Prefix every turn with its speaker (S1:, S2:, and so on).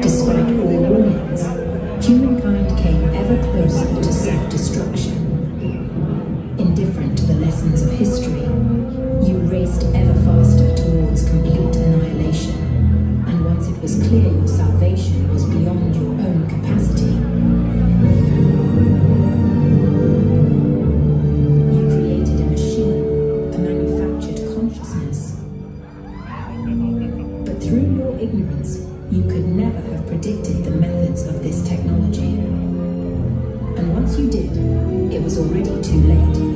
S1: Despite all warnings, humankind came ever closer to self-destruction. Indifferent to the lessons of history, you raced ever faster towards complete annihilation. And once it was clear ignorance, you could never have predicted the methods of this technology. And once you did, it was already too late.